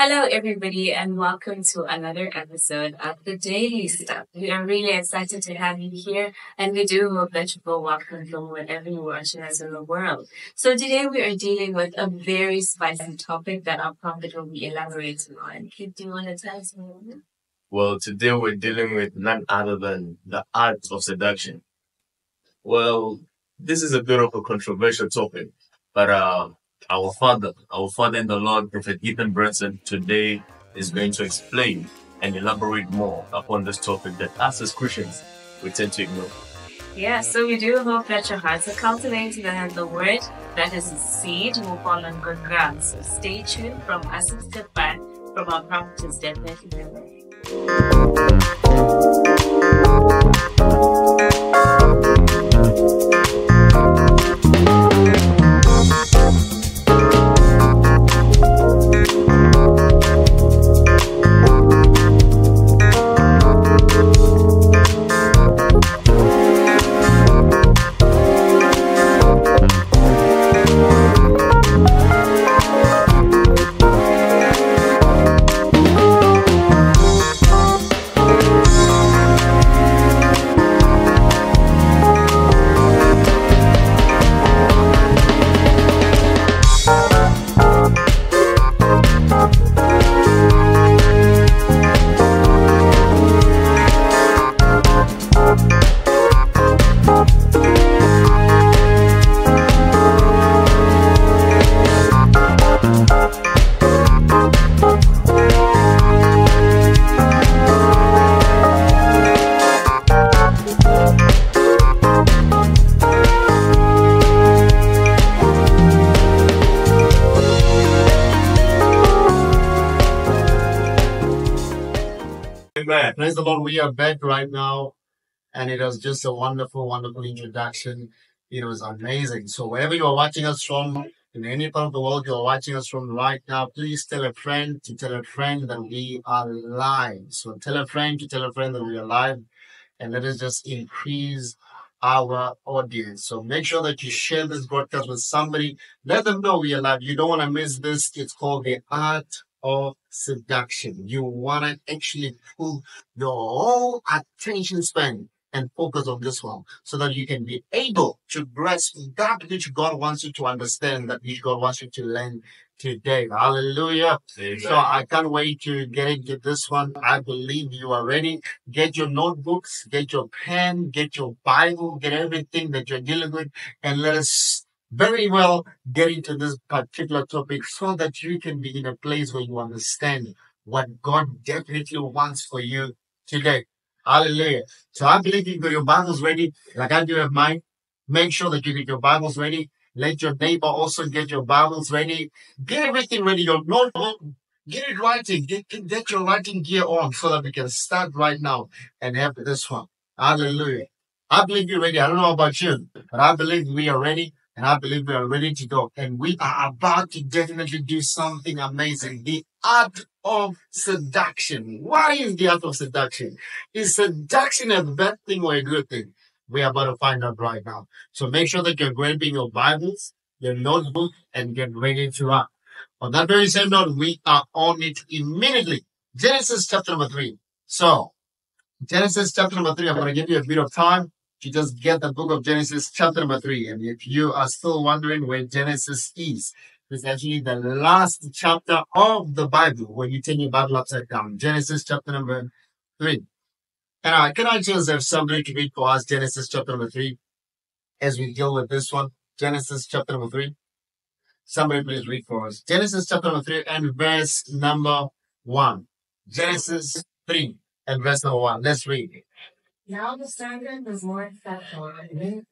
Hello, everybody, and welcome to another episode of the Daily Stuff. We are really excited to have you here, and we do hope that you feel welcome from wherever you're watching us in the world. So today we are dealing with a very spicy topic that our prophet will be elaborating on. Do you want to tell us more? Well, today we're dealing with none other than the art of seduction. Well, this is a bit of a controversial topic, but uh, our father, our father in the Lord, Prophet Ethan Branson, today is going to explain and elaborate more upon this topic that us as Christians we tend to ignore. Yeah, so we do hope that your hearts are cultivated and the word that is a seed will fall on good ground. So stay tuned from us and step back from our prophetess definitely. Praise the Lord. We are back right now, and it was just a wonderful, wonderful introduction. It was amazing. So, wherever you are watching us from, in any part of the world you are watching us from right now, please tell a friend to tell a friend that we are live. So, tell a friend to tell a friend that we are live, and let us just increase our audience. So, make sure that you share this broadcast with somebody. Let them know we are live. You don't want to miss this. It's called the art of seduction. You want to actually pull your whole attention span and focus on this one so that you can be able to grasp that which God wants you to understand, that which God wants you to learn today. Hallelujah. Amen. So I can't wait to get into this one. I believe you are ready. Get your notebooks, get your pen, get your Bible, get everything that you're dealing with, and let us very well get into this particular topic so that you can be in a place where you understand what God definitely wants for you today. Hallelujah. So I believe you've got your Bibles ready, like I do have mine. Make sure that you get your Bibles ready. Let your neighbor also get your Bibles ready. Get everything ready. Your notebook, get it writing. Get, get, get your writing gear on so that we can start right now and have this one. Hallelujah. I believe you're ready. I don't know about you, but I believe we are ready and I believe we are ready to go. And we are about to definitely do something amazing. The art of seduction. What is the art of seduction? Is seduction a bad thing or a good thing? We are about to find out right now. So make sure that you're grabbing your Bibles, your notebook, and get ready to rock. On that very same note, we are on it immediately. Genesis chapter number three. So, Genesis chapter number three, I'm going to give you a bit of time to just get the book of Genesis chapter number three. And if you are still wondering where Genesis is, it's actually the last chapter of the Bible when you turn your Bible upside down. Genesis chapter number three. And uh, can I just have somebody to read for us Genesis chapter number three as we deal with this one? Genesis chapter number three. Somebody please read for us. Genesis chapter number three and verse number one. Genesis three and verse number one. Let's read. Now the serpent was more subtle than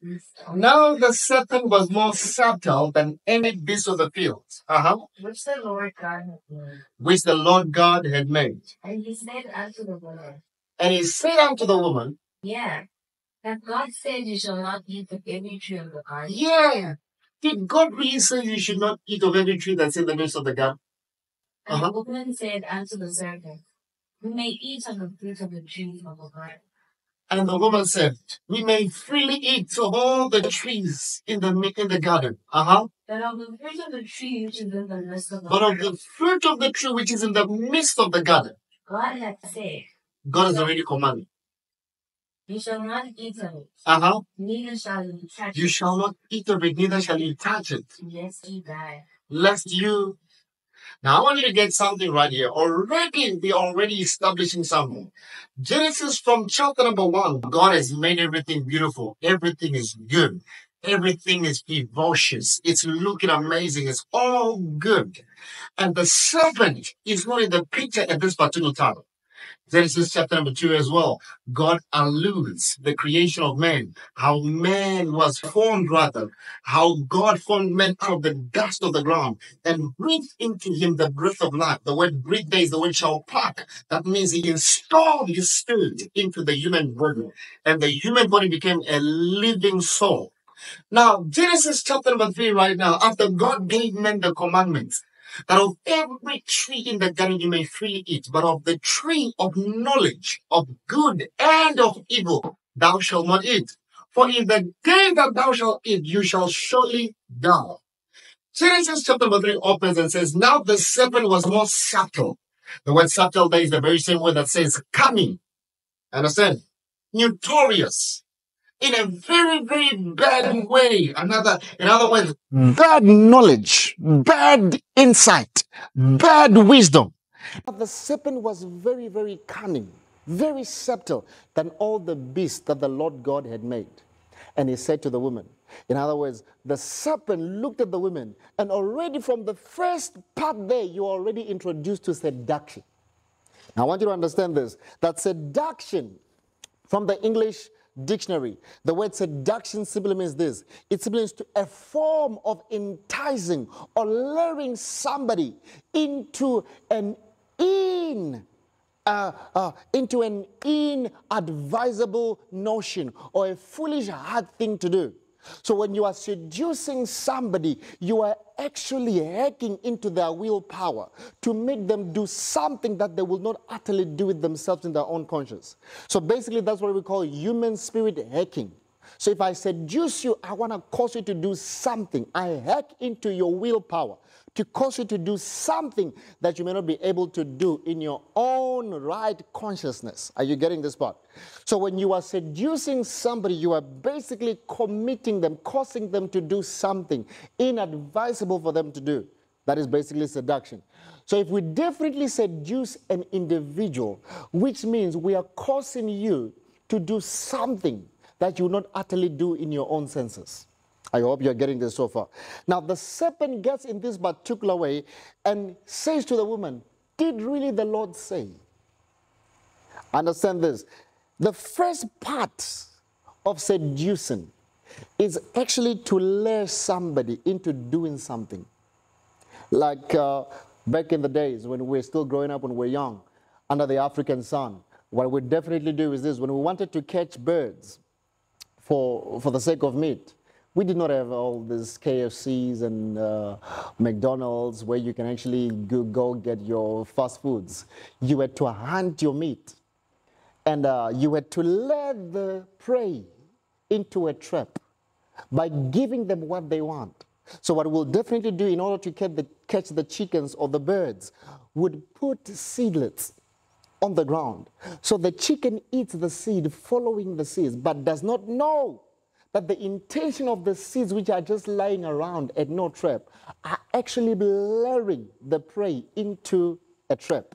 Now the serpent was more subtle than any beast of the field, uh-huh, which the Lord God had made. which the Lord God had made. And he said unto the woman, And he said unto the woman, Yeah, that God said you shall not eat of every tree of the garden. Yeah, did God really say you should not eat of every tree that's in the midst of the garden? And Uh-huh. the woman said unto the serpent, We may eat of the fruit of the trees of the garden. And the woman said, We may freely eat of all the trees in the in the garden. Uh-huh. But of the fruit of the tree which is in the midst of the But of the fruit of the tree which is in the midst of the garden, God had said, God has already commanded. You shall not eat of it, Uh-huh. neither shall you touch it. You shall not eat of it, neither shall you touch it, lest you die. lest you. Now I want you to get something right here. Already, we're already establishing something. Genesis from chapter number one, God has made everything beautiful. Everything is good. Everything is vivacious. It's looking amazing. It's all good. And the serpent is not in the picture at this particular time. Genesis chapter number two as well. God alludes the creation of man, how man was formed rather, how God formed man out of the dust of the ground and breathed into him the breath of life. The word breathe there is the word shalpak. That means he installed his spirit into the human body and the human body became a living soul. Now, Genesis chapter number three right now, after God gave men the commandments, that of every tree in the garden you may freely eat, but of the tree of knowledge of good and of evil thou shalt not eat. For in the day that thou shalt eat, you shall surely die. Genesis chapter number 3 opens and says, Now the serpent was more subtle. The word subtle there is the very same word that says cunning. Understand? Notorious. In a very, very bad way. Another, in other words, hmm. bad knowledge, bad insight, bad wisdom. But the serpent was very, very cunning, very subtle than all the beasts that the Lord God had made. And he said to the woman, in other words, the serpent looked at the woman, and already from the first part there, you are already introduced to seduction. Now, I want you to understand this that seduction, from the English dictionary, the word seduction simply means this it simply means to a form of enticing or luring somebody into an in uh, uh, into an inadvisable notion or a foolish, hard thing to do. So when you are seducing somebody, you are actually hacking into their willpower to make them do something that they will not utterly do with themselves in their own conscience. So basically, that's what we call human spirit hacking. So if I seduce you, I want to cause you to do something. I hack into your willpower to cause you to do something that you may not be able to do in your own right consciousness. Are you getting this part? So when you are seducing somebody, you are basically committing them, causing them to do something inadvisable for them to do. That is basically seduction. So if we definitely seduce an individual, which means we are causing you to do something that you not utterly do in your own senses. I hope you're getting this so far. Now, the serpent gets in this particular way and says to the woman, Did really the Lord say? Understand this. The first part of seducing is actually to lure somebody into doing something. Like uh, back in the days when we were still growing up, when we were young, under the African sun, what we definitely do is this when we wanted to catch birds for, for the sake of meat, we did not have all these KFCs and uh, McDonald's where you can actually go, go get your fast foods. You had to hunt your meat and uh, you had to lure the prey into a trap by giving them what they want. So what we'll definitely do in order to catch the, catch the chickens or the birds would put seedlets on the ground. So the chicken eats the seed following the seeds, but does not know that the intention of the seeds which are just lying around at no trap are actually luring the prey into a trap.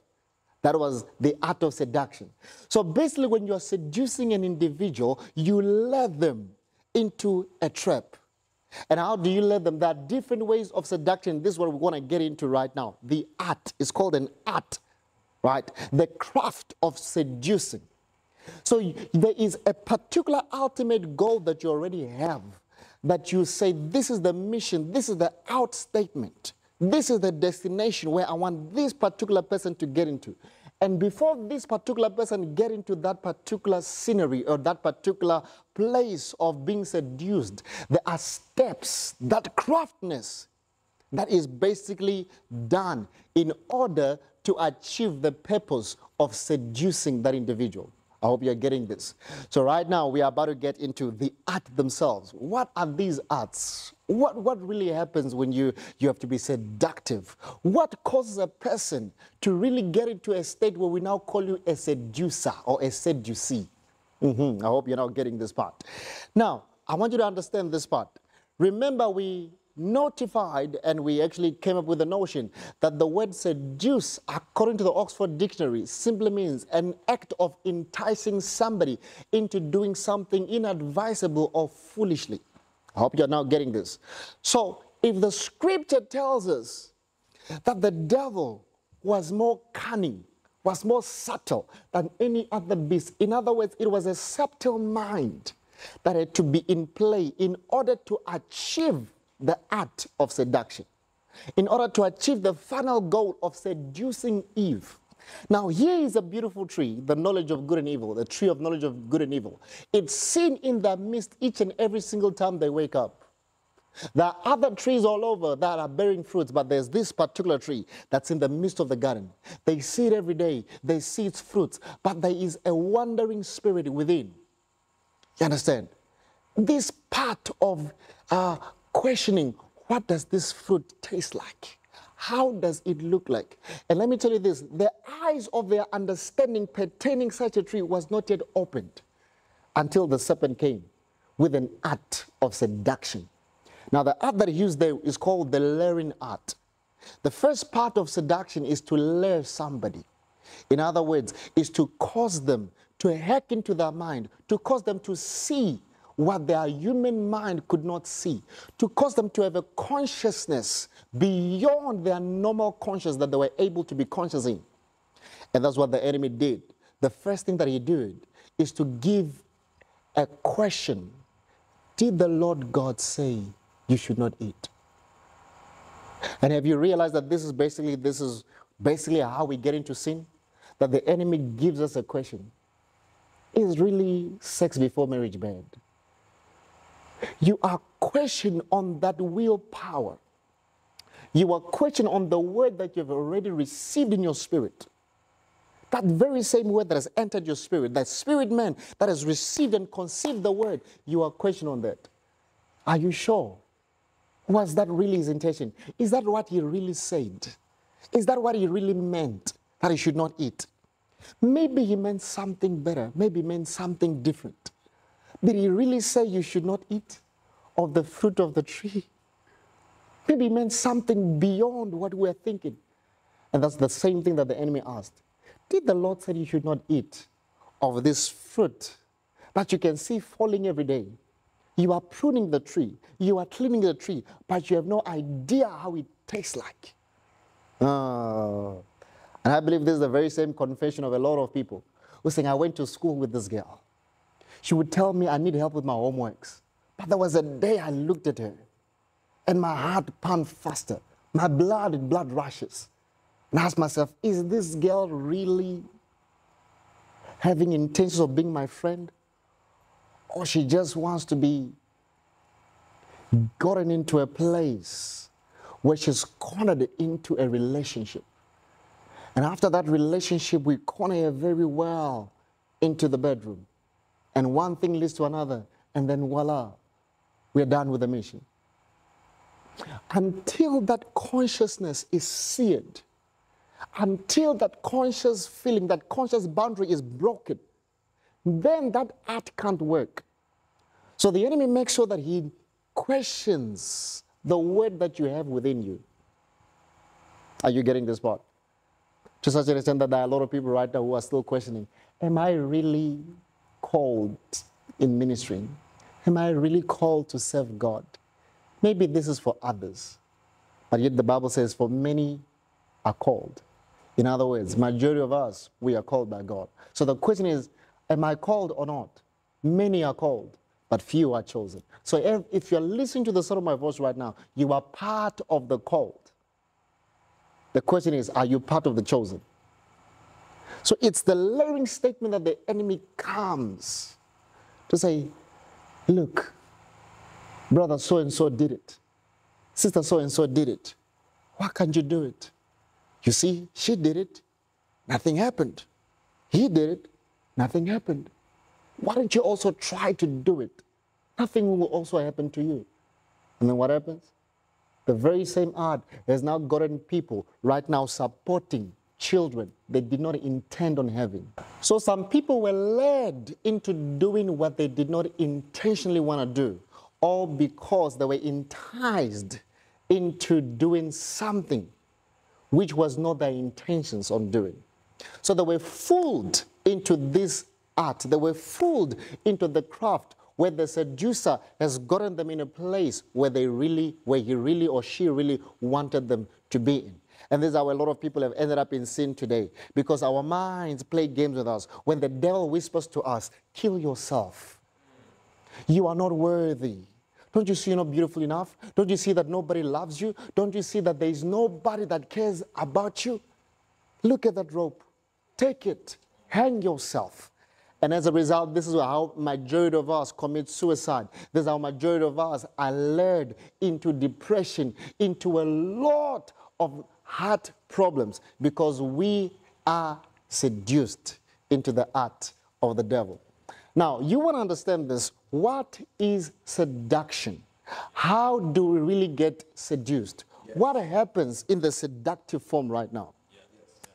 That was the art of seduction. So basically, when you're seducing an individual, you lure them into a trap. And how do you let them? There are different ways of seduction. This is what we want to get into right now. The art is called an art, right? The craft of seducing. So there is a particular ultimate goal that you already have that you say, this is the mission, this is the out statement, this is the destination where I want this particular person to get into. And before this particular person get into that particular scenery or that particular place of being seduced, there are steps, that craftness that is basically done in order to achieve the purpose of seducing that individual. I hope you're getting this. So, right now, we are about to get into the art themselves. What are these arts? What, what really happens when you, you have to be seductive? What causes a person to really get into a state where we now call you a seducer or a seducee? Mhm, I hope you're now getting this part. Now, I want you to understand this part. Remember, we notified and we actually came up with the notion that the word seduce, according to the Oxford Dictionary, simply means an act of enticing somebody into doing something inadvisable or foolishly. I hope you're now getting this. So, if the scripture tells us that the devil was more cunning, was more subtle than any other beast, in other words, it was a subtle mind that had to be in play in order to achieve the art of seduction, in order to achieve the final goal of seducing Eve. Now, here is a beautiful tree, the knowledge of good and evil, the tree of knowledge of good and evil. It's seen in their midst each and every single time they wake up. There are other trees all over that are bearing fruits, but there's this particular tree that's in the midst of the garden. They see it every day, they see its fruits, but there is a wandering spirit within. You understand? This part of uh, questioning what does this fruit taste like? How does it look like? And let me tell you this the eyes of their understanding pertaining such a tree was not yet opened until the serpent came with an art of seduction. Now, the art that he used there is called the luring art. The first part of seduction is to lure somebody. In other words, is to cause them to hack into their mind, to cause them to see what their human mind could not see, to cause them to have a consciousness beyond their normal consciousness that they were able to be conscious in. And that's what the enemy did. The first thing that he did is to give a question Did the Lord God say you should not eat? And have you realized that this is basically this is basically how we get into sin? That the enemy gives us a question. Is really sex before marriage bad? You are questioning on that willpower. You are questioning on the word that you've already received in your spirit. That very same word that has entered your spirit, that spirit man that has received and conceived the word, you are questioning on that. Are you sure? Was that really his intention? Is that what he really said? Is that what he really meant? That he should not eat? Maybe he meant something better. Maybe he meant something different. Did he really say you should not eat of the fruit of the tree? Maybe he meant something beyond what we're thinking. And that's the same thing that the enemy asked. Did the Lord say you should not eat of this fruit that you can see falling every day? You are pruning the tree, you are cleaning the tree, but you have no idea how it tastes like. Ah. and I believe this is the very same confession of a lot of people who saying, I went to school with this girl. She would tell me I need help with my homeworks. But there was a day I looked at her and my heart pumped faster. My blood blood rushes. And I asked myself, is this girl really having intentions of being my friend? Or she just wants to be gotten into a place where she's cornered into a relationship. And after that relationship, we corner her very well into the bedroom. And one thing leads to another, and then voila, we're done with the mission. Until that consciousness is seared, until that conscious feeling, that conscious boundary is broken, then that art can't work. So the enemy makes sure that he questions the word that you have within you. Are you getting this part? To such an extent that there are a lot of people right now who are still questioning Am I really called in ministering? Am I really called to serve God? Maybe this is for others, but yet the Bible says, For many are called. In other words, majority of us, we are called by God. So the question is, am I called or not? Many are called, but few are chosen. So if, if you're listening to the sound of my voice right now, you are part of the called. The question is, are you part of the chosen? So it's the luring statement that the enemy comes to say, look, brother so and so did it, sister so and so did it. Why can't you do it? You see, she did it, nothing happened. He did it, Nothing happened. Why don't you also try to do it? Nothing will also happen to you. And then what happens? The very same art has now gotten people right now supporting children they did not intend on having. So some people were led into doing what they did not intentionally want to do, all because they were enticed into doing something which was not their intentions on doing. So they were fooled into this art, they were fooled into the craft where the seducer has gotten them in a place where they really, where he really or she really wanted them to be in. And this is how a lot of people have ended up in sin today because our minds play games with us. When the devil whispers to us, kill yourself, you are not worthy. Don't you see you're not beautiful enough? Don't you see that nobody loves you? Don't you see that there is nobody that cares about you? Look at that rope. Take it. Hang yourself. And as a result, this is how majority of us commit suicide. This is how majority of us are led into depression, into a lot of heart problems because we are seduced into the art of the devil. Now, you want to understand this. What is seduction? How do we really get seduced? Yes. What happens in the seductive form right now? Yes.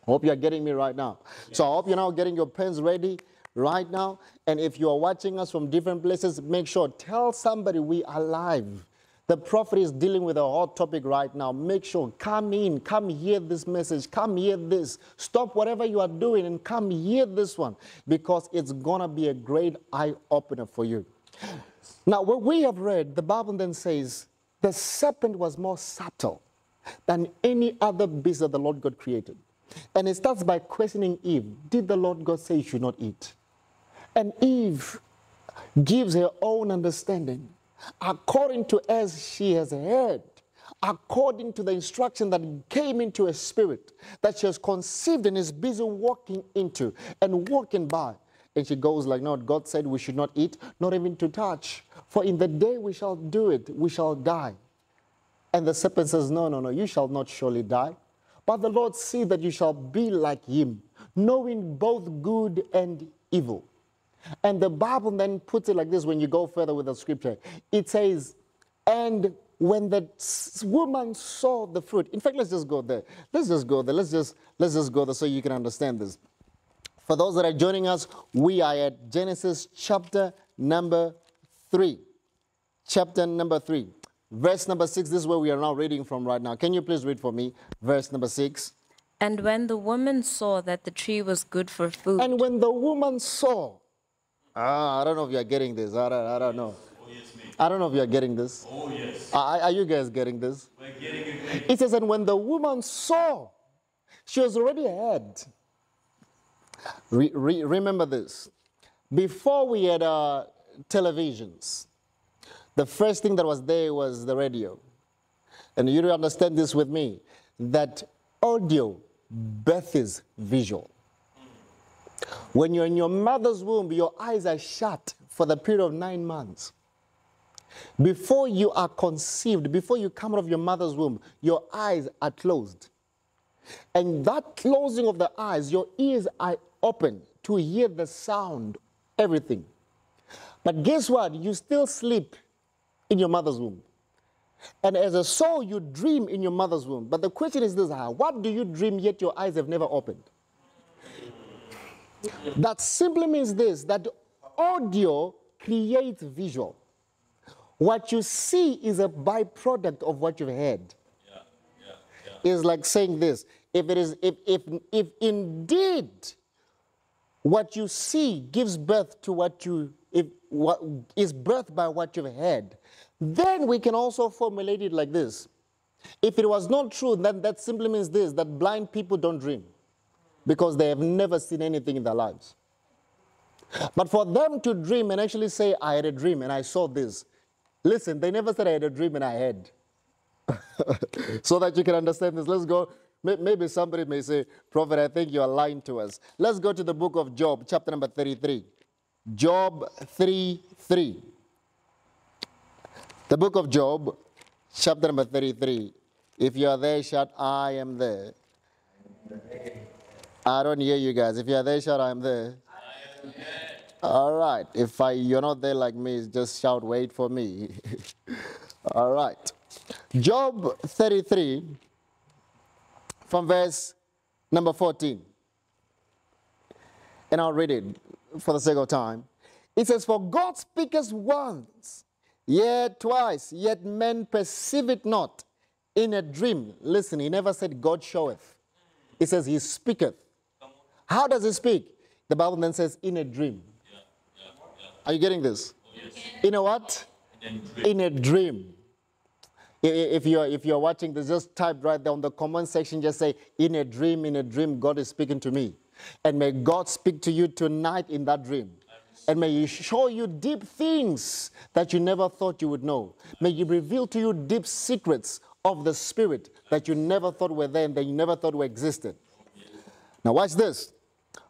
Hope you're getting me right now. Yes. So I hope you're now getting your pens ready right now. And if you are watching us from different places, make sure tell somebody we are live. The prophet is dealing with a hot topic right now. Make sure, come in, come hear this message, come hear this. Stop whatever you are doing and come hear this one because it's going to be a great eye opener for you. Now, what we have read, the Bible then says the serpent was more subtle than any other beast that the Lord God created. And it starts by questioning Eve Did the Lord God say you should not eat? And Eve gives her own understanding according to as she has heard, according to the instruction that came into her spirit, that she has conceived and is busy walking into and walking by. And she goes like, no, God said we should not eat, not even to touch. For in the day we shall do it, we shall die. And the serpent says, no, no, no, you shall not surely die. But the Lord see that you shall be like him, knowing both good and evil. And the Bible then puts it like this when you go further with the scripture. It says, and when the woman saw the fruit, in fact, let's just go there. Let's just go there. Let's just let's just go there so you can understand this. For those that are joining us, we are at Genesis chapter number three. Chapter number three. Verse number six. This is where we are now reading from right now. Can you please read for me? Verse number six. And when the woman saw that the tree was good for food. And when the woman saw Ah, I don't know if you're getting this. I don't, I don't know. Oh, yes, I don't know if you're getting this. Oh, yes. Are, are you guys getting this? We're getting it. It says, and when the woman saw, she was already ahead. Re, re, remember this. Before we had uh, televisions, the first thing that was there was the radio. And you understand this with me that audio births visual. When you're in your mother's womb, your eyes are shut for the period of nine months. Before you are conceived, before you come out of your mother's womb, your eyes are closed. And that closing of the eyes, your ears are open to hear the sound, everything. But guess what? You still sleep in your mother's womb. And as a soul, you dream in your mother's womb. But the question is this ah, what do you dream yet your eyes have never opened? That simply means this that audio creates visual. What you see is a byproduct of what you've heard. Yeah, yeah, yeah. Is like saying this if it is if if if indeed what you see gives birth to what you if what is birthed by what you've heard, then we can also formulate it like this. If it was not true, then that simply means this that blind people don't dream because they have never seen anything in their lives. But for them to dream and actually say, I had a dream and I saw this, listen, they never said I had a dream and I had. so that you can understand this, let's go. Maybe somebody may say, Prophet, I think you are lying to us. Let's go to the book of Job, chapter number 33. Job 3 3. The book of Job, chapter number 33. If you are there, shout, I am there. I don't hear you guys. If you're there, shout, I'm there. I am there. All right. If I you're not there like me, just shout, wait for me. All right. Job 33 from verse number 14. And I'll read it for the sake of time. It says, For God speaketh once, yet twice, yet men perceive it not in a dream. Listen, he never said God showeth. He says he speaketh. How does he speak? The Bible then says in a dream. Are you getting this? In a what? In a dream. I- i- If you're if you're watching this, just type right there on the comment section, just say, in a dream, in a dream, God is speaking to me. And may God speak to you tonight in that dream. And may He show you deep things that you never thought you would know. May He reveal to you deep secrets of the Spirit that you never thought were there and that you never thought were existed. Now, watch this.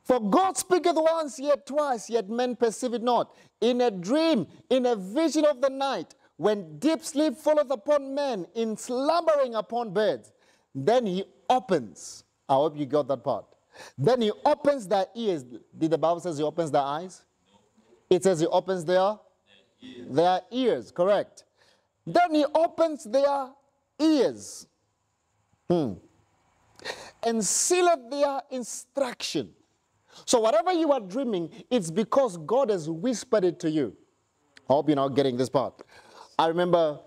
For God speaketh once, yet twice, yet men perceive it not. In a dream, in a vision of the night, when deep sleep falleth upon men, in slumbering upon beds, then he opens. I hope you got that part. Then he opens their ears. Did the Bible says he opens their eyes? It says he opens their their ears, correct. Then he opens their ears Hmm. and sealeth their instruction. So, whatever you are dreaming, it's because God has whispered it to you. I hope you're not getting this part. I remember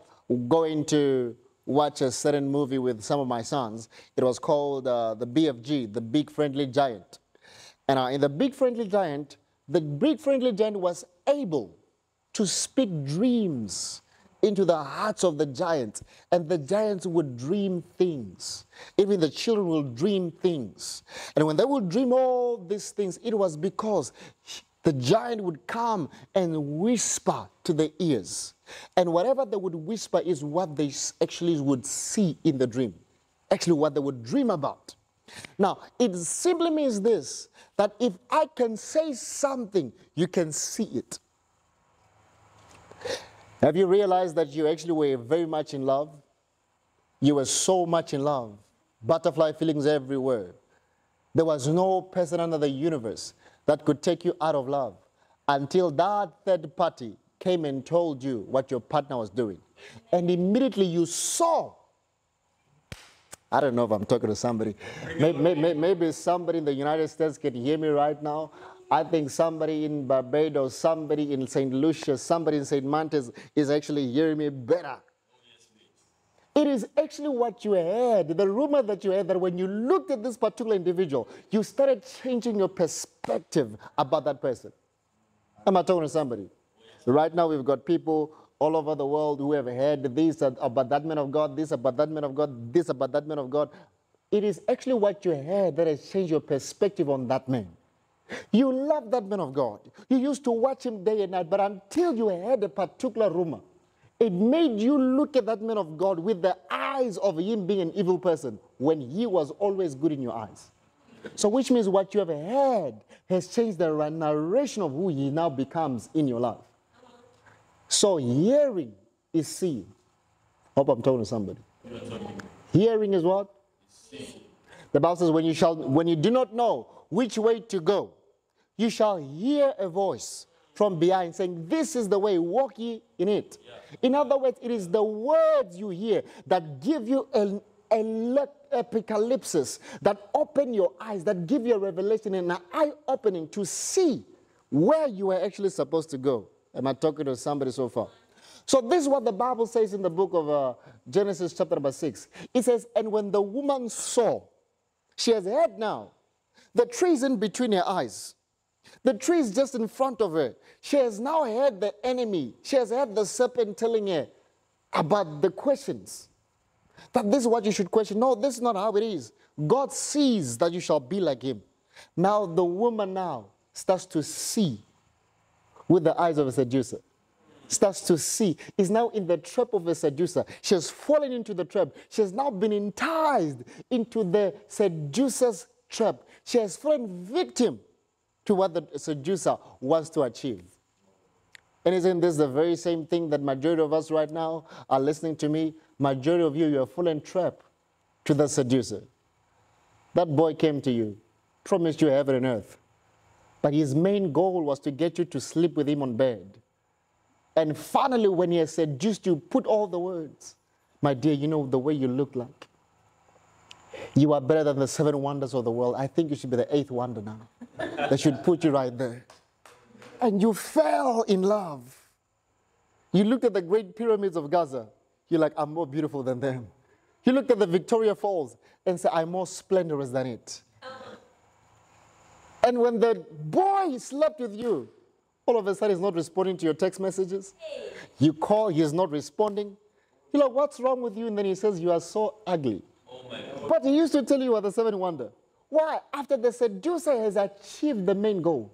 going to watch a certain movie with some of my sons. It was called uh, The BFG, The Big Friendly Giant. And uh, in The Big Friendly Giant, the Big Friendly Giant was able to speak dreams into the hearts of the giants, and the giants would dream things. Even the children will dream things. And when they would dream all these things, it was because the giant would come and whisper to the ears. And whatever they would whisper is what they actually would see in the dream, actually, what they would dream about. Now, it simply means this that if I can say something, you can see it. Have you realized that you actually were very much in love? You were so much in love, butterfly feelings everywhere. There was no person under the universe that could take you out of love until that third party came and told you what your partner was doing. And immediately you saw. I don't know if I'm talking to somebody. Maybe, maybe somebody in the United States can hear me right now. I think somebody in Barbados, somebody in St. Lucia, somebody in St. Martin's is actually hearing me better. It is actually what you heard, the rumor that you heard, that when you looked at this particular individual, you started changing your perspective about that person. Am I talking to somebody? Right now, we've got people all over the world who have heard this about that man of God, this about that man of God, this about that man of God. It is actually what you heard that has changed your perspective on that man. You love that man of God. You used to watch him day and night, but until you heard a particular rumor, it made you look at that man of God with the eyes of him being an evil person when he was always good in your eyes. So, which means what you have heard has changed the narration of who he now becomes in your life. So, hearing is seeing. Hope I'm talking to somebody. Hearing is what? The Bible says, when you shall, when you do not know which way to go, you shall hear a voice from behind saying, This is the way, walk ye in it. In other words, it is the words you hear that give you an apocalypsis, that open your eyes, that give you a revelation and an eye opening to see where you are actually supposed to go. Am I talking to somebody so far? So, this is what the Bible says in the book of uh, Genesis, chapter number six. It says, And when the woman saw, she has heard now, the tree is in between her eyes. The tree is just in front of her. She has now heard the enemy. She has heard the serpent telling her about the questions. That this is what you should question. No, this is not how it is. God sees that you shall be like him. Now the woman now starts to see with the eyes of a seducer. Starts to see, is now in the trap of a seducer. She has fallen into the trap. She has now been enticed into the seducer's trap. She has fallen victim to what the seducer wants to achieve. And isn't this the very same thing that majority of us right now are listening to me? Majority of you, you are fallen trap to the seducer. That boy came to you, promised you heaven and earth. But his main goal was to get you to sleep with him on bed. And finally, when he has seduced you, put all the words. My dear, you know the way you look like. You are better than the seven wonders of the world. I think you should be the eighth wonder now. they should put you right there. And you fell in love. You looked at the great pyramids of Gaza. You're like, I'm more beautiful than them. You looked at the Victoria Falls and said, I'm more splendorous than it. And when the boy slept with you, all of a sudden he's not responding to your text messages. You call, he's not responding. You're like, what's wrong with you? And then he says, You are so ugly. But he used to tell you are the seventh wonder. Why? After the seducer has achieved the main goal,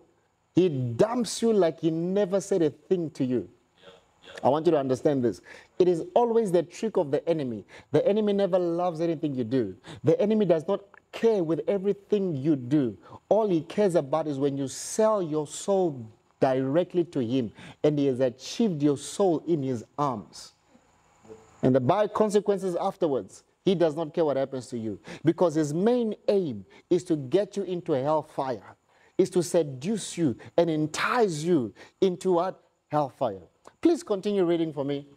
he dumps you like he never said a thing to you. I want you to understand this. It is always the trick of the enemy. The enemy never loves anything you do. The enemy does not care with everything you do. All he cares about is when you sell your soul directly to him and he has achieved your soul in his arms. And the by consequences afterwards, he does not care what happens to you because his main aim is to get you into a hellfire, is to seduce you and entice you into what? Hellfire. Please continue reading for me.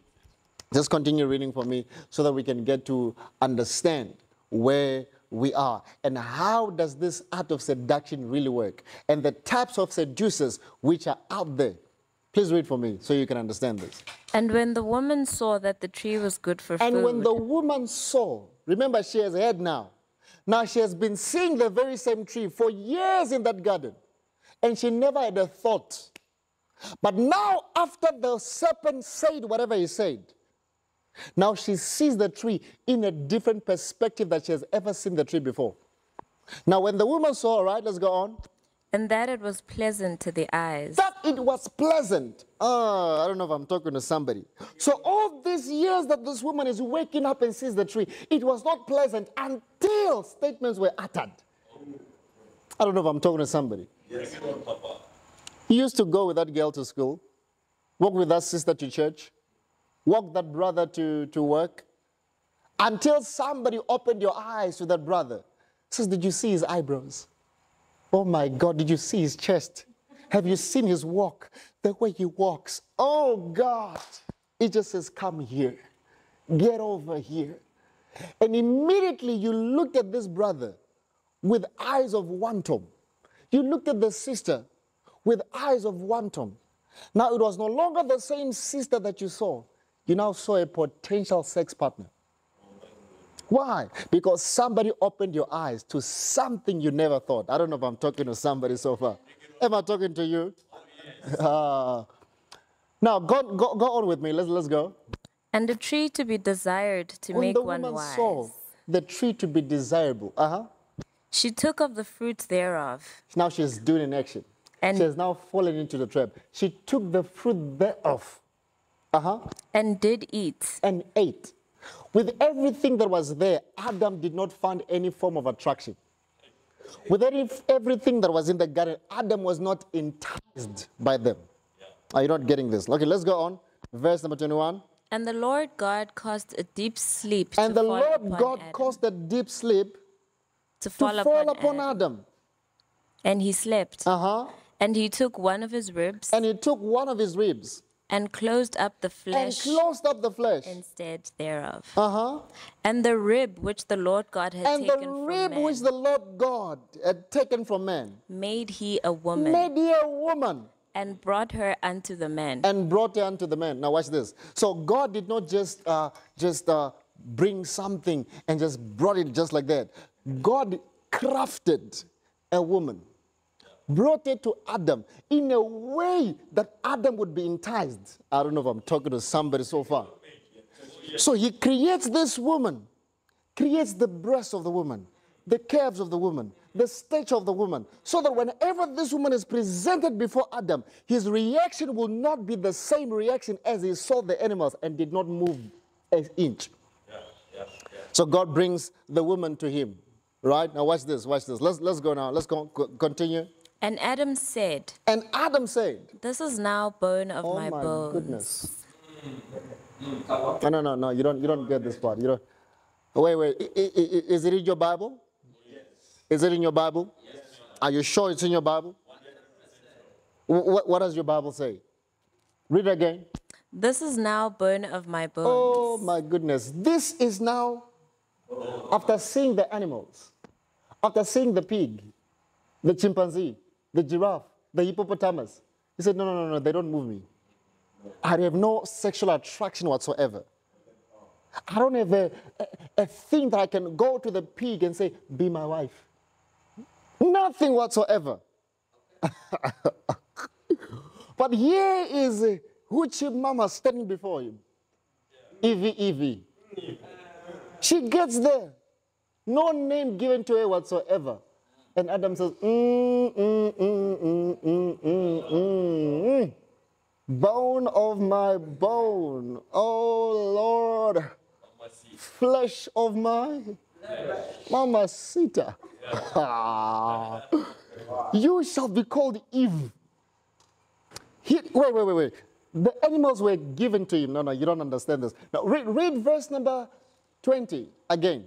Just continue reading for me so that we can get to understand where we are and how does this art of seduction really work and the types of seducers which are out there. Please read for me so you can understand this. And when the woman saw that the tree was good for And food, when the woman saw, remember she has heard now. Now she has been seeing the very same tree for years in that garden. And she never had a thought. But now, after the serpent said whatever he said, now she sees the tree in a different perspective that she has ever seen the tree before. Now, when the woman saw, all right, let's go on, and that it was pleasant to the eyes, that it was pleasant. Ah, I don't know if I'm talking to somebody. So, all these years that this woman is waking up and sees the tree, it was not pleasant until statements were uttered. I don't know if I'm talking to somebody. You used to go with that girl to school, walk with that sister to church, walk that brother to, to work, until somebody opened your eyes to that brother. Says, Did you see his eyebrows? Oh my God, did you see his chest? Have you seen his walk? The way he walks. Oh God. It just says, Come here. Get over here. And immediately you looked at this brother with eyes of wanton. You looked at the sister with eyes of wanton. Now it was no longer the same sister that you saw. You now saw a potential sex partner. Why? Because somebody opened your eyes to something you never thought. I don't know if I'm talking to somebody so far. Am I talking to you? Uh, now, go, go, go on with me. Let's, let's go. and the tree to be desired to When make the one woman wise. saw the tree to be desirable, uh huh. She took of the fruits thereof, Now she's doing an action. And- she has now fallen into the trap. She took the fruit thereof, uh huh, and did eat, and ate. With everything that was there, Adam did not find any form of attraction. With everything that was in the garden, Adam was not enticed by them. Are you not getting this? Okay, let's go on. Verse number 21. and the Lord God caused a deep sleep And to the Lord God Adam, caused a deep sleep to to fall, fall, upon, upon Adam. Adam. and he slept. Uh huh. And he took one of his ribs And he took one of his ribs and closed up the and flesh closed up the flesh. instead thereof. Uh huh. And the rib which the Lord God had And the taken from rib man, which the Lord God had taken from man made he a woman made he a woman and brought her unto the man. and brought her unto the man. Now watch this. So God did not just uh, just uh, bring something and just brought it just like that. God crafted a woman, brought it to Adam in a way that Adam would be enticed. I don't know if I'm talking to somebody so far. So he creates this woman, creates the breast of the woman, the calves of the woman, the stature of the woman, so that whenever this woman is presented before Adam, his reaction will not be the same reaction as he saw the animals and did not move an inch. So God brings the woman to him. Right? Now watch this, watch this. Let's let's go now. Let's go- continue. And Adam said, And Adam said, This is now bone of Oh my, my bones. goodness. No, no, no, no. You don't. You don't get this part. You don't. Wait, wait. I- I- I- Is it in your Bible? Yes. Is it in your Bible? Yes. Are you sure it's in your Bible? What, what does your Bible say? Read it again. This is now bone of my bones Oh my goodness. This is now, after seeing the animals, after seeing the pig, the chimpanzee, the giraffe, the hippopotamus, he said, No, no, no, no, they don't move me. I have no sexual attraction whatsoever. I don't have a, a, a thing that I can go to the pig and say, Be my wife. Nothing whatsoever. but here is Hoochie Mama standing before him. Evie, Evie. She gets there. No name given to her whatsoever. And Adam says, mm, mm, mm, mm, mm, mm, mm. Bone of my bone, oh Lord, flesh of my Mama Sita. you shall be called Eve. He, wait, wait, wait, wait. The animals were given to him. No, no, you don't understand this. Now, read, read verse number 20 again.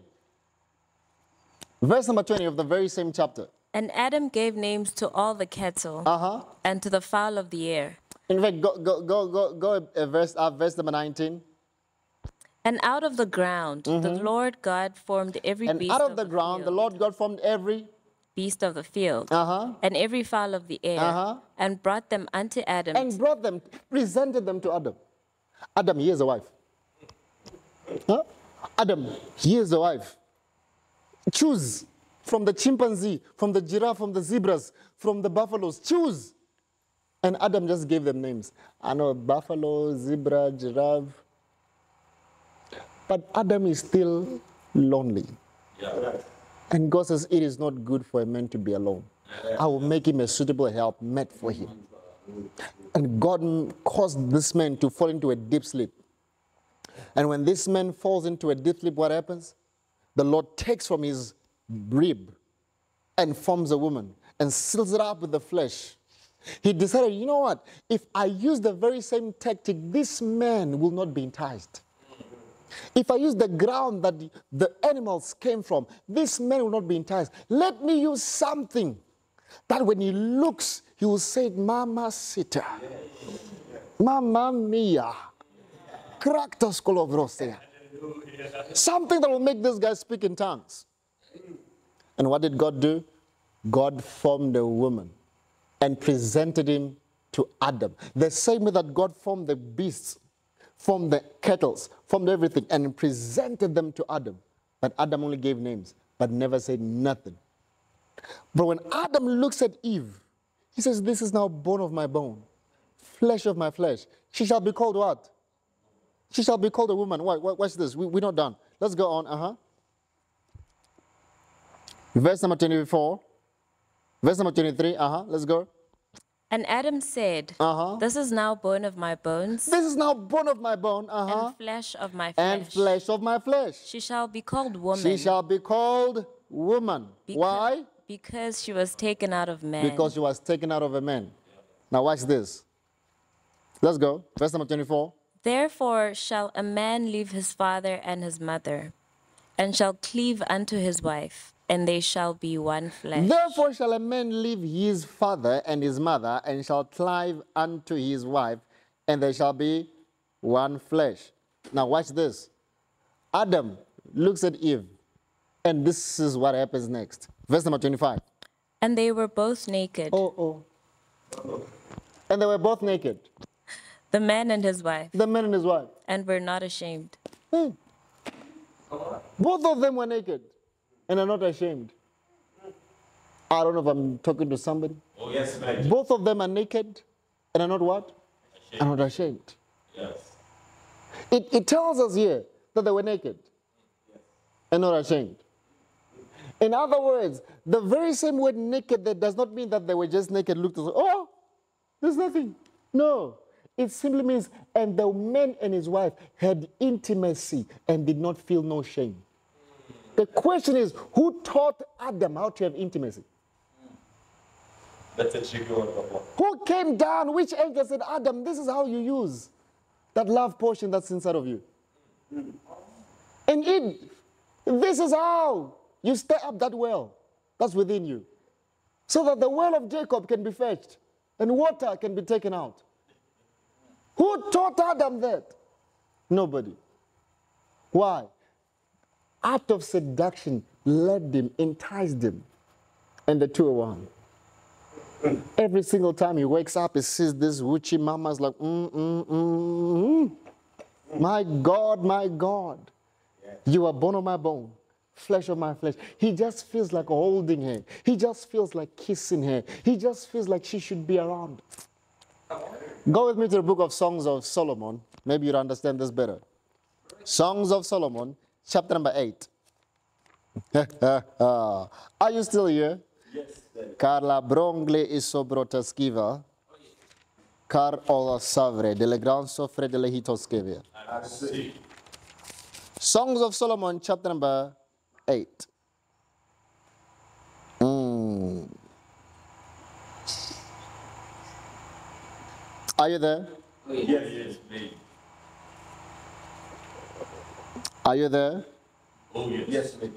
Verse number 20 of the very same chapter. And Adam gave names to all the cattle Uh huh. and to the fowl of the air. In fact, go, go, go, go, go uh, verse, uh, verse number 19. And out of the ground the Lord God formed every Mm-hmm. And beast out of the ground, the field, Lord God formed every. beast of the field Uh huh. and every fowl of the air Uh-huh. and brought them unto Adam And brought them, presented them to Adam. Adam, here's a wife. Huh? Adam, here's a wife. Choose from the chimpanzee, from the giraffe, from the zebras, from the buffaloes. Choose. And Adam just gave them names. I know buffalo, zebra, giraffe. But Adam is still lonely. And God says, It is not good for a man to be alone. I will make him a suitable help met for him. And God caused this man to fall into a deep sleep. And when this man falls into a deep sleep, what happens? The Lord takes from his rib and forms a woman and seals it up with the flesh. He decided, you know what? If I use the very same tactic, this man will not be enticed. If I use the ground that the- animals came from, this man will not be enticed. Let me use something that when he looks, he will say, Mama Sita, Mama Mia, Kraktos Kolovrosia. Something that will make this guy speak in tongues. And what did God do? God formed a woman and presented him to Adam. The same way that God formed the beasts, formed the kettles, formed everything, and presented them to Adam. But Adam only gave names, but never said nothing. But when Adam looks at Eve, he says, This is now bone of my bone, flesh of my flesh. She shall be called what? She shall be called a woman. What, what, what's this? We, we're not done. Let's go on. Uh huh. Verse number 24. Verse number 23. Uh huh. Let's go. and Adam said Uh-huh. this is now bone of my bones This is now bone of my bone. Uh huh. and flesh of my flesh. And flesh of my flesh. She shall be called woman. She shall be called woman. Why? Because she was taken out of man. Because she was taken out of a man. Now, watch this. Let's go. Verse number 24. Therefore shall a man leave his father and his mother, and shall cleave unto his wife, and they shall be one flesh. Therefore shall a man leave his father and his mother, and shall cleave unto his wife, and they shall be one flesh. Now watch this. Adam looks at Eve, and this is what happens next. Verse number 25. And they were both naked, Oh, oh. And they were both naked, the man and his wife, the man and his wife. and were not ashamed. Hmm. Both of them were naked and are not ashamed. I don't know if I'm talking to somebody. Oh, yes, man. Both of them are naked and are not what? Are not ashamed. Yes. It, it tells us here that they were naked and not ashamed. In other words, the very same word naked that does not mean that they were just naked, looked at, oh, there's nothing. No. It simply means, and the man and his wife had intimacy and did not feel no shame. The question is, who taught Adam how to have intimacy? That's a tricky one, Papa. Who came down? Which angel said, Adam, this is how you use that love portion that's inside of you? And it, this is how you stir up that well that's within you. So that the well of Jacob can be fetched. and water can be taken out. Who taught Adam that? Nobody. Why? Art of seduction led him, enticed him, and the two are one. Every single time he wakes up, he sees this witchy mama's like, mm, mm, mm, mm. My God, my God. You are bone of my bone, flesh of my flesh. He just feels like holding her. He just feels like kissing her. He just feels like she should be around. Go with me to the book of Songs of Solomon. Maybe you'll understand this better. Songs of Solomon, chapter number 8. Are you still here? Yes, Carla Brongle isobrotaskiva. Car ola savre, delle gran soffre delle hitoskevia. I see. Songs of Solomon, chapter number 8. Are you there? Yes, yes, me. Are you there? Oh, yes. Yes, me.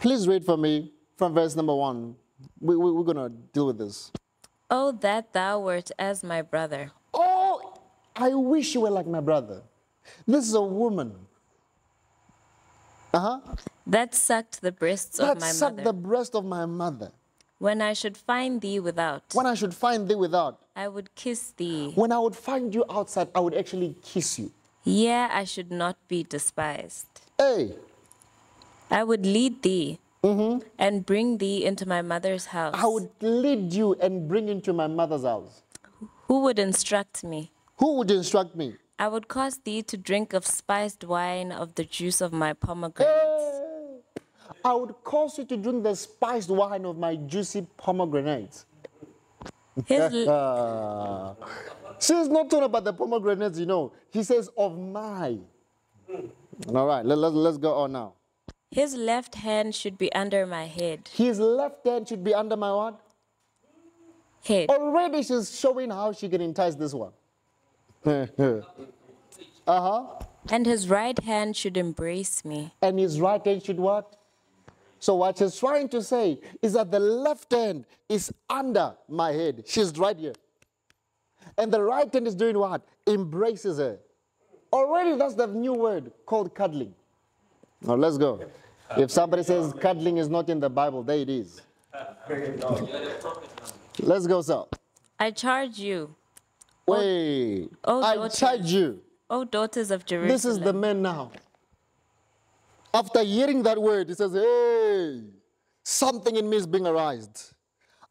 Please read for me from verse number 1. We, we, we're going to deal with this. Oh, that thou wert as my brother. Oh, I wish you were like my brother. This is a woman. Uh huh. That sucked the breasts That of my mother. That sucked the breast of my mother. When I should find thee without, When I should find thee without, I would kiss thee. when I would find you outside, I would actually kiss you. Yeah, I should not be despised. Hey, I would lead thee mm-hmm. and bring thee into my mother's house. I would lead you and bring you into my mother's house. Who would instruct me? Who would instruct me? I would cause thee to drink of spiced wine of the juice of my pomegranate. Hey, I would cause you to drink the spiced wine of my juicy pomegranates. Ah. She's not talking about the pomegranates, you know. He says, of my. All right, let, let, let's go on now. his left hand should be under my head. His left hand should be under my what? Head. Already she's showing how she can entice this one. uh huh. And his right hand should embrace me. And his right hand should what? So what she's trying to say is that the left hand is under my head. She's right here. And the right hand is doing what? Embraces her. Already that's the new word called cuddling. Now let's go. If somebody says cuddling is not in the Bible, there it is. Let's go, sir. I charge you, Wait. oh, I daughters. charge you. Oh, daughters of Jerusalem. This is the man now. After hearing that word, he says, Hey, something in me is being aroused.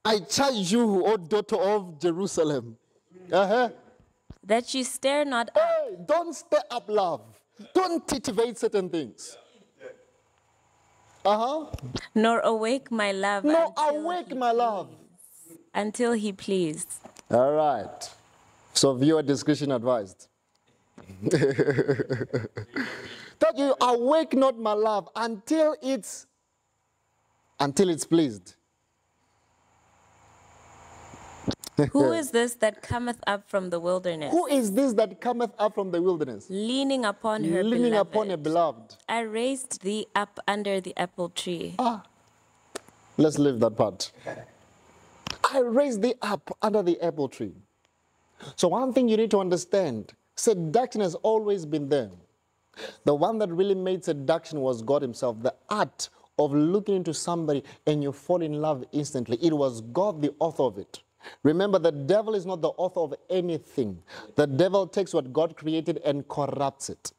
I charge you, O daughter of Jerusalem. Uh-huh. that you stare not up, Hey, don't stir up love. Don't titivate certain things. Uh-huh. nor awake my love No, awake, my love. until he pleased. All right. So viewer discretion advised. that you awake not my love until it's until it's pleased. Who is this that cometh up from the wilderness, Who is this that cometh up from the wilderness? leaning upon her Leaning beloved? upon a beloved. I raised thee up under the apple tree. Ah, Let's leave that part. I raised thee up under the apple tree. So, one thing you need to understand seduction has always been there. The one that really made seduction was God Himself. The art of looking into somebody and you fall in love instantly. It was God, the author of it. Remember, the devil is not the author of anything. The devil takes what God created and corrupts it.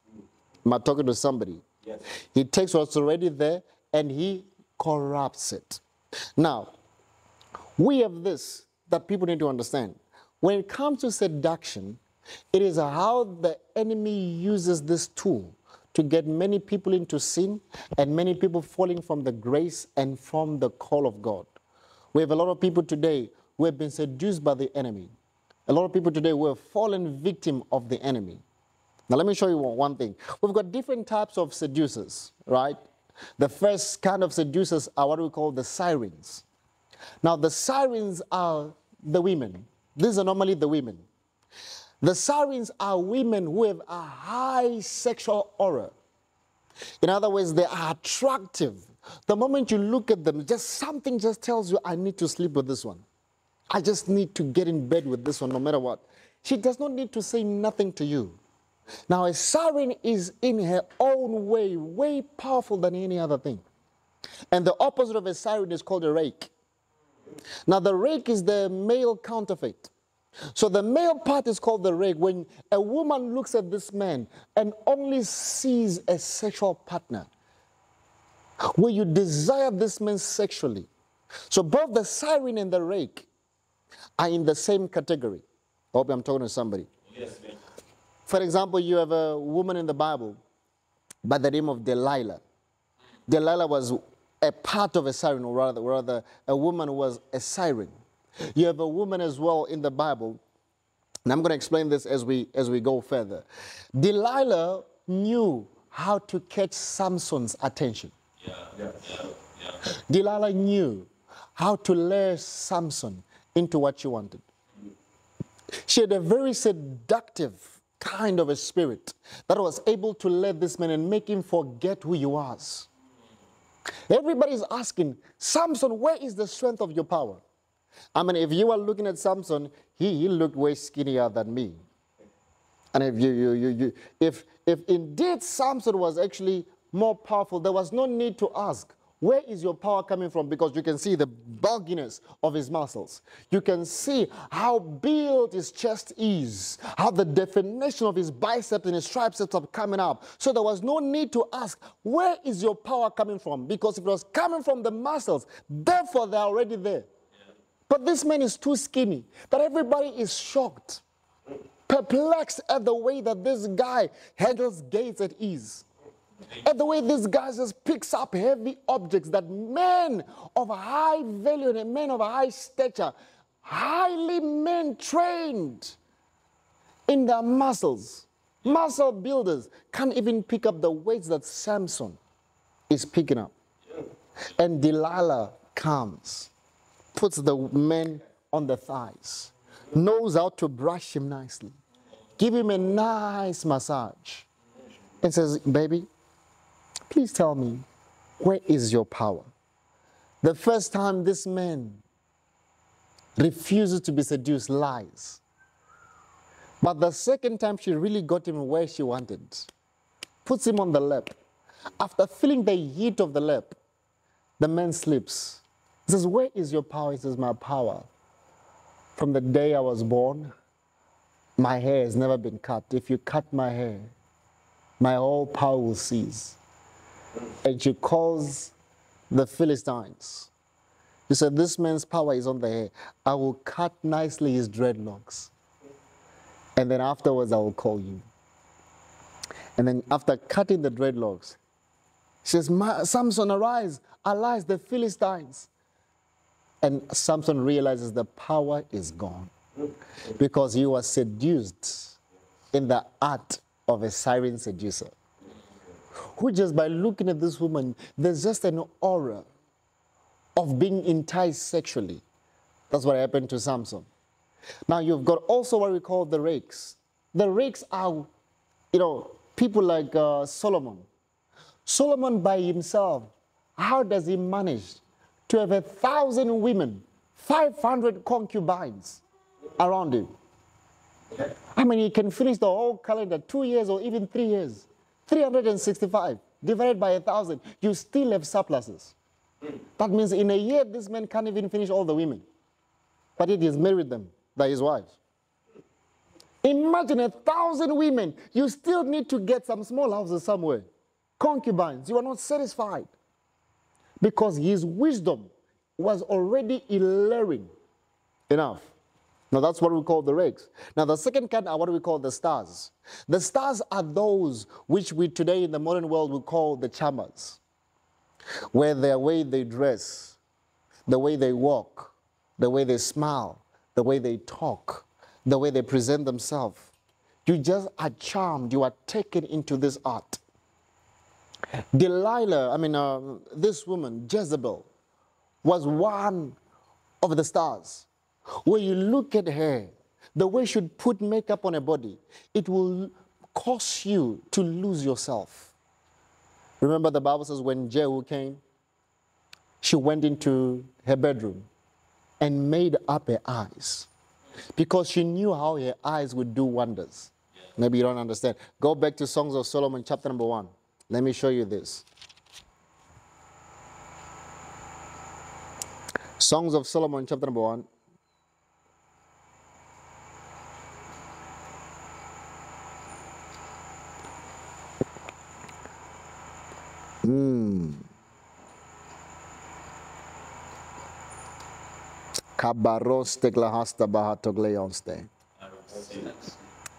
Am I talking to somebody? Yes. He takes what's already there and he corrupts it. Now, we have this that people need to understand. When it comes to seduction, it is how the enemy uses this tool to get many people into sin and many people falling from the grace and from the call of God. We have a lot of people today who have been seduced by the enemy. A lot of people today who have fallen victim of the enemy. Now, let me show you one thing. We've got different types of seducers, right? The first kind of seducers are what we call the sirens. Now, the sirens are the women. These are normally the women. The sirens are women who have a high sexual aura. In other words, they are attractive. The moment you look at them, just something just tells you, I need to sleep with this one. I just need to get in bed with this one no matter what. She does not need to say nothing to you. Now, a siren is in her own way, way powerful than any other thing. And the opposite of a siren is called a rake. Now, the rake is the male counterfeit. So, the male part is called the rake. When a woman looks at this man and only sees a sexual partner, where you desire this man sexually. So, both the siren and the rake are in the same category. I hope I'm talking to somebody. Yes, man. For example, you have a woman in the Bible by the name of Delilah. Delilah was a part of a siren, or rather, rather a woman was a siren. You have a woman as well in the Bible, and I'm going to explain this as we as we go further. Delilah knew how to catch Samson's attention. Yeah, yeah. Delilah knew how to lure Samson into what she wanted. She had a very seductive kind of a spirit that was able to lead this man and make him forget who he was. Everybody's asking, Samson, where is the strength of your power? I mean, if you are looking at Samson, he, he looked way skinnier than me. And if you, you, you, you if if indeed Samson was actually more powerful, there was no need to ask, where is your power coming from? Because you can see the bulkiness of his muscles. You can see how built his chest is, how the definition of his biceps and his triceps are coming up. So there was no need to ask, where is your power coming from? Because it was coming from the muscles, therefore they're already there. But this man is too skinny that everybody is shocked, perplexed at the way that this guy handles gates at ease. At the way this guy just picks up heavy objects that men of high value and men of high stature, highly men trained in their muscles, muscle builders, can't even pick up the weights that Samson is picking up. And Delilah comes, puts the men on the thighs, knows how to brush him nicely, give him a nice massage, and says, Baby, please tell me, where is your power? The first time this man refuses to be seduced, lies. But the second time she really got him where she wanted, puts him on the lap. After feeling the heat of the lap, the man sleeps. He says, Where is your power? He says, My power. From the day I was born, my hair has never been cut. If you cut my hair, my whole power will cease. And she calls the Philistines. She said, This man's power is on the hair. I will cut nicely his dreadlocks. And then afterwards, I will call you. And then after cutting the dreadlocks, she says, Samson, arise, arise, the Philistines. And Samson realizes the power is gone because he was seduced in the art of a siren seducer. Who just by looking at this woman, there's just an aura of being enticed sexually. That's what happened to Samson. Now you've got also what we call the rakes. The rakes are, you know, people like uh, Solomon. Solomon by himself, how does he manage to have a thousand women, 500 concubines around him? I mean, he can finish the whole calendar two years or even three years. 365 divided by a thousand, you still have surpluses. That means in a year, this man can't even finish all the women. But he has married them, they're his wives. Imagine a thousand women, you still need to get some small houses somewhere. Concubines, you are not satisfied. Because his wisdom was already alluring enough. Now that's what we call the rakes. Now the second kind are what we call the stars. The stars are those which we today in the modern world we call the charmers, where the way they dress, the way they walk, the way they smile, the way they talk, the way they present themselves. You just are charmed. You are taken into this art. Delilah, I mean, uh, this woman, Jezebel, was one of the stars. When you look at her, the way she put makeup on her body, it will cause you to lose yourself. Remember, the Bible says when Jehu came she went into her bedroom and made up her eyes because she knew how her eyes would do wonders. Maybe you don't understand. Go back to Songs of Solomon, chapter number one. Let me show you this. Songs of Solomon, chapter number one. Hmm. Kabaros teglahasta bahatogleonste.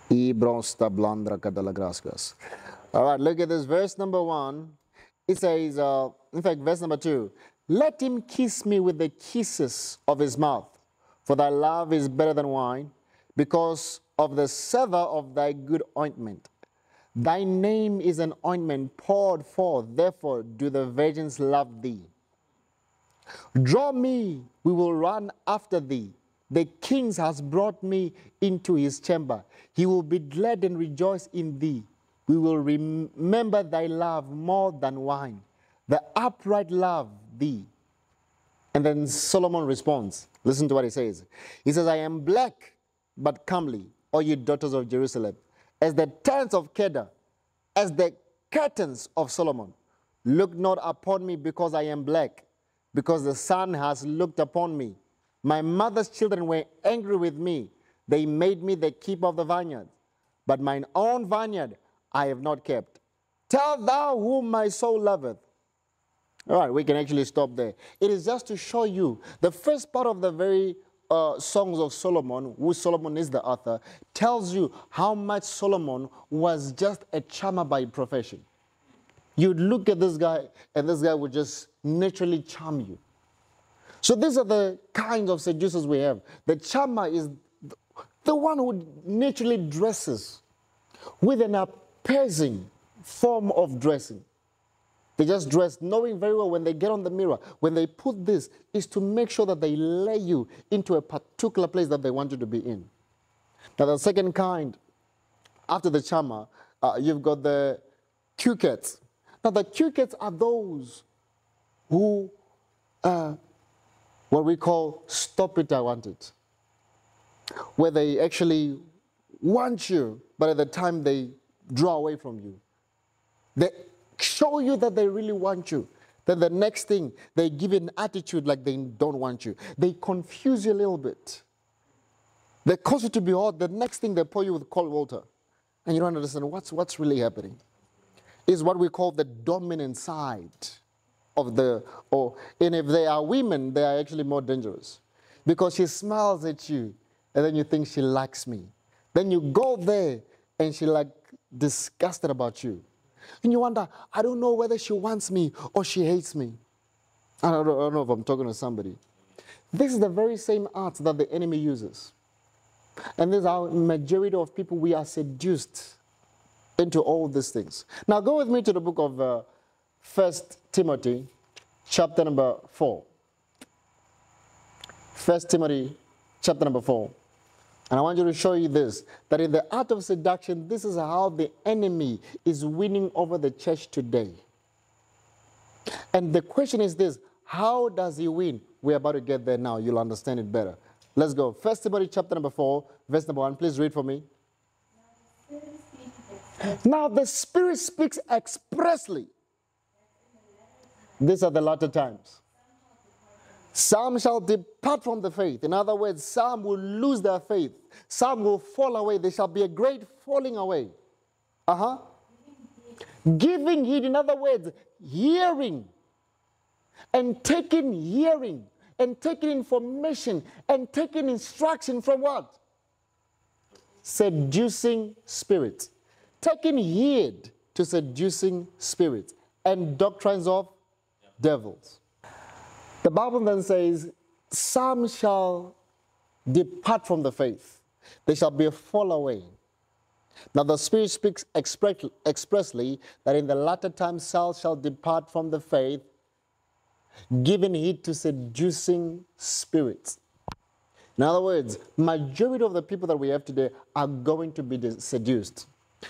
Ibrosta blandra kadalagraskas. All right, look at this. Verse number one. It says, uh, in fact, verse number two. Let him kiss me with the kisses of his mouth, for thy love is better than wine, because of the savor of thy good ointment. Thy name is an ointment poured forth, therefore do the virgins love thee. Draw me, we will run after thee. The king has brought me into his chamber. He will be glad and rejoice in thee. We will remember thy love more than wine. The upright love thee. And then Solomon responds. Listen to what he says. He says, I am black but comely, O ye daughters of Jerusalem, as the tents of Kedar, as the curtains of Solomon. Look not upon me because I am black, because the sun has looked upon me. My mother's children were angry with me. They made me the keeper of the vineyard. But mine own vineyard I have not kept. Tell thou whom my soul loveth. All right, we can actually stop there. It is just to show you the first part of the very uh, Songs of Solomon, who Solomon is the author, tells you how much Solomon was just a charmer by profession. You'd look at this guy, and this guy would just naturally charm you. So these are the kinds of seducers we have. The charmer is the one who naturally dresses with an appeasing form of dressing. They just dress knowing very well when they get on the mirror, when they put this, is to make sure that they lay you into a particular place that they want you to be in. Now, the second kind, after the chama, uh, you've got the coquettes. Now, the coquettes are those who, uh, what we call stop it, I want it. Where they actually want you, but at the time they draw away from you. They show you that they really want you. Then the next thing, they give an attitude like they don't want you. They confuse you a little bit. They cause you to be hot. The next thing, they pour you with cold water. And you don't understand what's, what's really happening. Is what we call the dominant side of the, or, and if they are women, they are actually more dangerous. Because she smiles at you, and then you think she likes me. Then you go there, and she like disgusted about you. And you wonder, I don't know whether she wants me or she hates me. I don't, I don't know if I'm talking to somebody. This is the very same art that the enemy uses. And this is our majority of people, we are seduced into all these things. Now go with me to the book of uh, First Timothy, chapter number 4. First Timothy, chapter number 4. And I want you to show you this that in the art of seduction, this is how the enemy is winning over the church today. And the question is this how does he win? We're about to get there now. You'll understand it better. Let's go. First Timothy chapter number 4, verse number 1. Please read for me. Now the Spirit speaks expressly. These are the latter times some shall depart from the faith. In other words, some will lose their faith. Some will fall away. There shall be a great falling away. Uh huh. Giving heed, in other words, hearing and taking hearing and taking information and taking instruction from what? Seducing spirits. Taking heed to seducing spirits and doctrines of devils. The Bible then says, Some shall depart from the faith, they shall be a fall away. Now, the Spirit speaks expressly that in the latter times some shall depart from the faith, giving heed to seducing spirits. In other words, majority of the people that we have today are going to be seduced.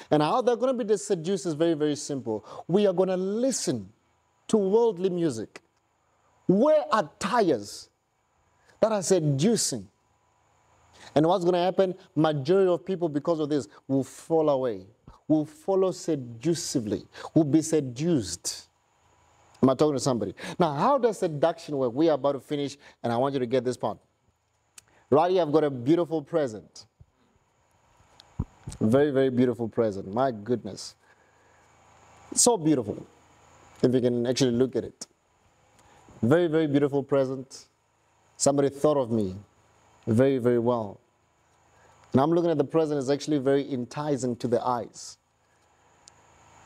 And how they're going to be seduced is very, very simple. We are going to listen to worldly music Wear attires that are seducing. And what's going to happen? Majority of people, because of this, will fall away, will follow seductively, will be seduced. Am I talking to somebody? Now, how does seduction work? We are about to finish, and I want you to get this part. Right here, I've got a beautiful present. Very, very beautiful present. My goodness. So beautiful, if you can actually look at it. Very, very beautiful present. Somebody thought of me very, very well. And I'm looking at the present, it's actually very enticing to the eyes.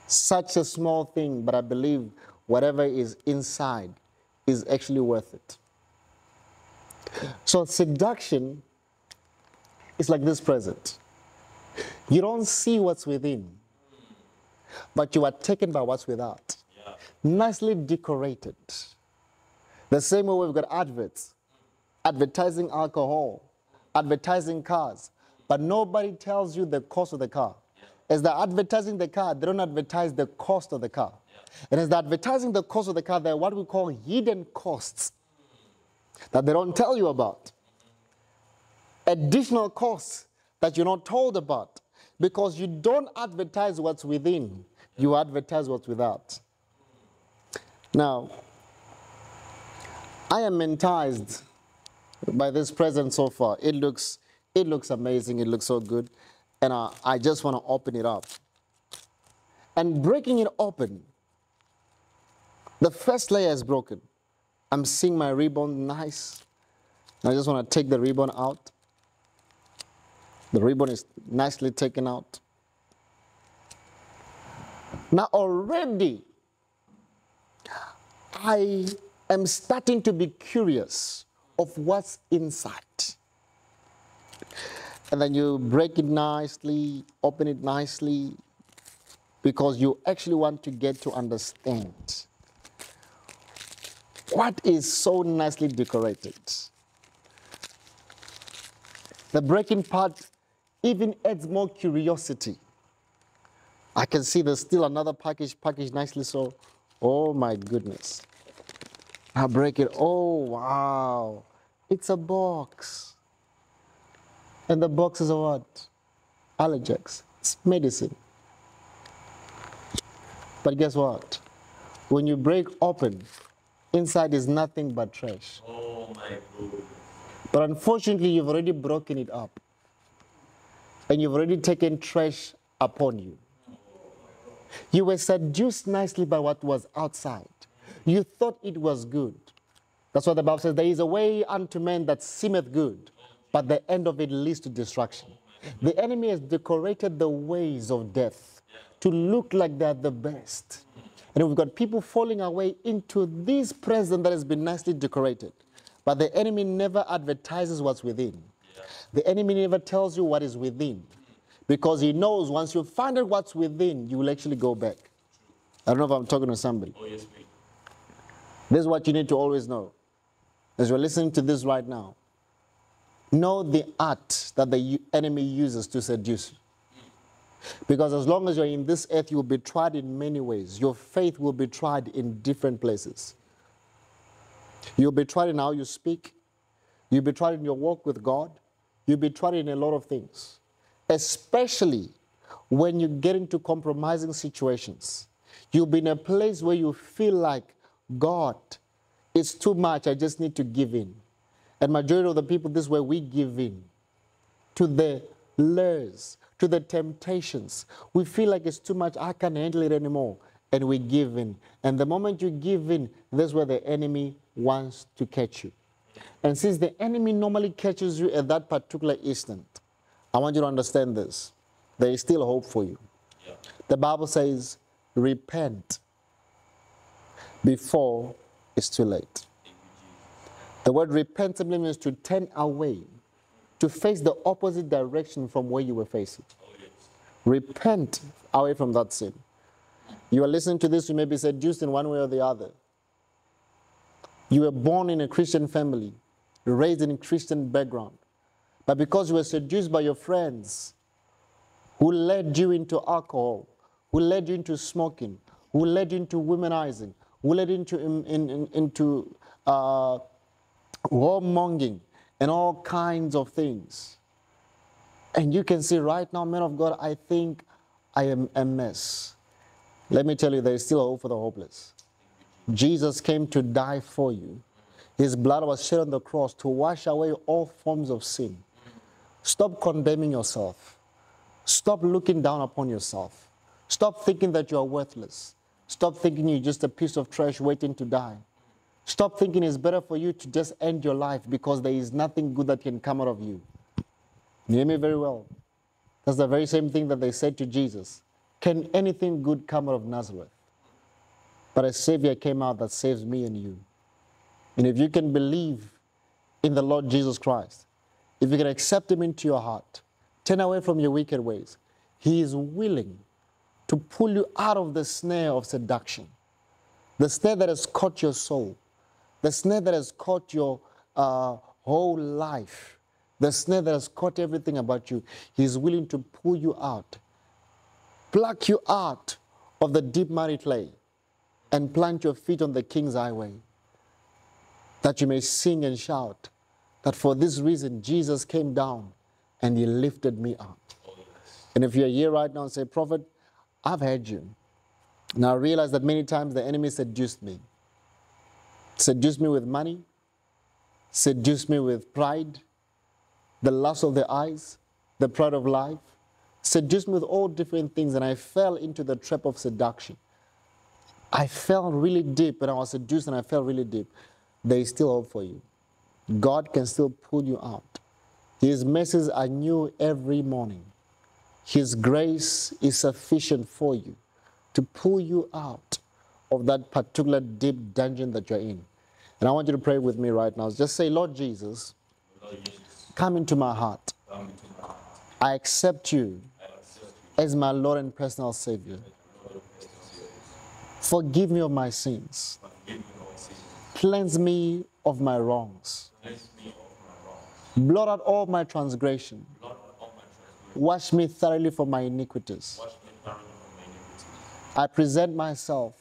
Such a small thing, but I believe whatever is inside is actually worth it. So, seduction is like this present. You don't see what's within, but you are taken by what's without. Yeah. Nicely decorated. The same way we've got adverts, advertising alcohol, advertising cars, but nobody tells you the cost of the car. As they're advertising the car, they don't advertise the cost of the car. And as they're advertising the cost of the car, they're what we call hidden costs that they don't tell you about. Additional costs that you're not told about because you don't advertise what's within, you advertise what's without. Now, I am enticed by this present so far. It looks, it looks amazing, it looks so good, and I, I just want to open it up. And breaking it open, the first layer is broken. I'm seeing my ribbon nice. I just want to take the ribbon out. The ribbon is nicely taken out. Now, already, I am starting to be curious of what's inside. And then you break it nicely, open it nicely, because you actually want to get to understand what is so nicely decorated. The breaking part even adds more curiosity. I can see there's still another package, packaged nicely so. Oh my goodness. I break it. Oh wow. It's a box. And the box is a what? Allergex. It's medicine. But guess what? When you break open, inside is nothing but trash. Oh my god. But unfortunately, you've already broken it up and you've already taken trash upon you. You were seduced nicely by what was outside. You thought it was good. That's what the Bible says. There is a way unto men that seemeth good, but the end of it leads to destruction. The enemy has decorated the ways of death to look like they're the best. And we've got people falling away into this present that has been nicely decorated. But the enemy never advertises what's within. The enemy never tells you what is within because he knows once you find out what's within, you will actually go back. I don't know if I'm talking to somebody. Oh, yes. This is what you need to always know. As you're listening to this right now, know the art that the enemy uses to seduce you. Because as long as you're in this earth, you will be tried in many ways. Your faith will be tried in different places. You'll be tried in how you speak. You'll be tried in your walk with God. You'll be tried in a lot of things, especially when you get into compromising situations. You'll be in a place where you feel like, God, it's too much, I just need to give in. And majority of the people this way, we give in to the lures, to the temptations. We feel like it's too much, I can't handle it anymore. And we give in. And the moment you give in, that's where the enemy wants to catch you. And since the enemy normally catches you at that particular instant, I want you to understand this. There is still hope for you. Yeah. The Bible says, repent before it's too late. The word repent simply means to turn away, to face the opposite direction from where you were facing. Repent away from that sin. You are listening to this, you may be seduced in one way or the other. You were born in a Christian family, raised in a Christian background. But because you were seduced by your friends who led you into alcohol, who led you into smoking, who led you into womanizing, who led into, in, in, into uh, warmongering, and all kinds of things. And you can see right now, man of God, I think I am a mess. Let me tell you, there is still hope for the hopeless. Jesus came to die for you. His blood was shed on the cross to wash away all forms of sin. Stop condemning yourself. Stop looking down upon yourself. Stop thinking that you are worthless. Stop thinking you're just a piece of trash waiting to die. Stop thinking it's better for you to just end your life because there is nothing good that can come out of you. You hear me very well. That's the very same thing that they said to Jesus. Can anything good come out of Nazareth? But a Savior came out that saves me and you. And if you can believe in the Lord Jesus Christ, if you can accept Him into your heart, turn away from your wicked ways, He is willing to pull you out of the snare of seduction, the snare that has caught your soul, the snare that has caught your uh, whole life, the snare that has caught everything about you. He is willing to pull you out, pluck you out of the deep muddy clay, and plant your feet on the King's highway. That you may sing and shout that for this reason Jesus came down and he lifted me up. And if you're here right now and say, Prophet, I've heard you. Now I realize that many times the enemy seduced me. Seduced me with money, seduced me with pride, the lust of the eyes, the pride of life, seduced me with all different things, and I fell into the trap of seduction. I fell really deep and I was seduced and I fell really deep there is still hope for you. God can still pull you out. His mercies are new every morning. His grace is sufficient for you to pull you out of that particular deep dungeon that you're in. And I want you to pray with me right now. Just say, Lord Jesus, come into my heart. I accept you as my Lord and personal Savior. Forgive me of my sins. Cleanse me of my wrongs. Blot out all my transgression. Wash me thoroughly from my iniquities. I present myself,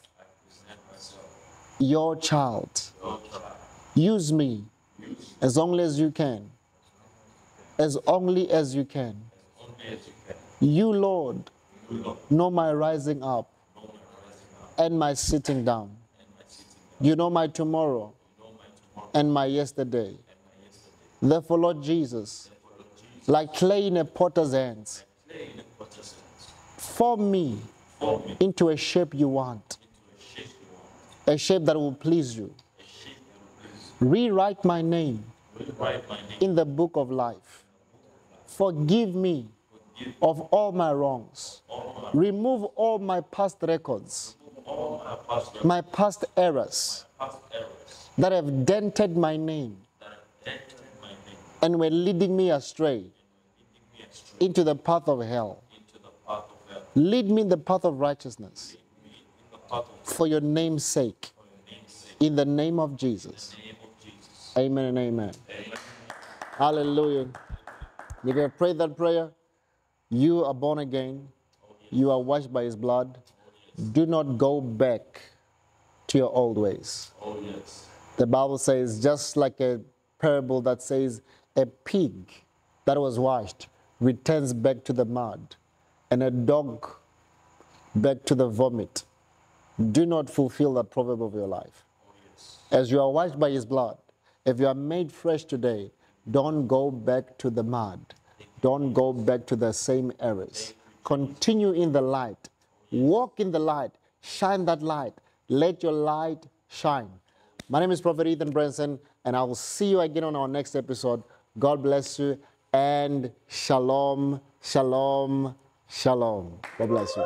your child. Use me as only as you can. As only as you can. You, Lord, know my rising up and my sitting down. You know my tomorrow and my yesterday. Therefore, Lord Jesus, like clay in a potter's hands, form me into a shape you want, a shape that will please you. Rewrite my name in the book of life. Forgive me of all my wrongs. Remove all my past records my past errors that have dented my name and were leading me astray into the path of hell. Lead me in the path of righteousness for your name's sake. In the name of Jesus. Amen and amen. Hallelujah. You have pray that prayer, you are born again, you are washed by his blood do not go back to your old ways. Oh, yes. The Bible says, just like a parable that says, a pig that was washed returns back to the mud, and a dog back to the vomit. Do not fulfill that proverb of your life. As you are washed by his blood, if you are made fresh today, don't go back to the mud. Don't go back to the same errors. Continue in the light Walk in the light, shine that light. Let your light shine. My name is Prophet Ethan Branson, and I will see you again on our next episode. God bless you, and shalom, shalom, shalom. God bless you.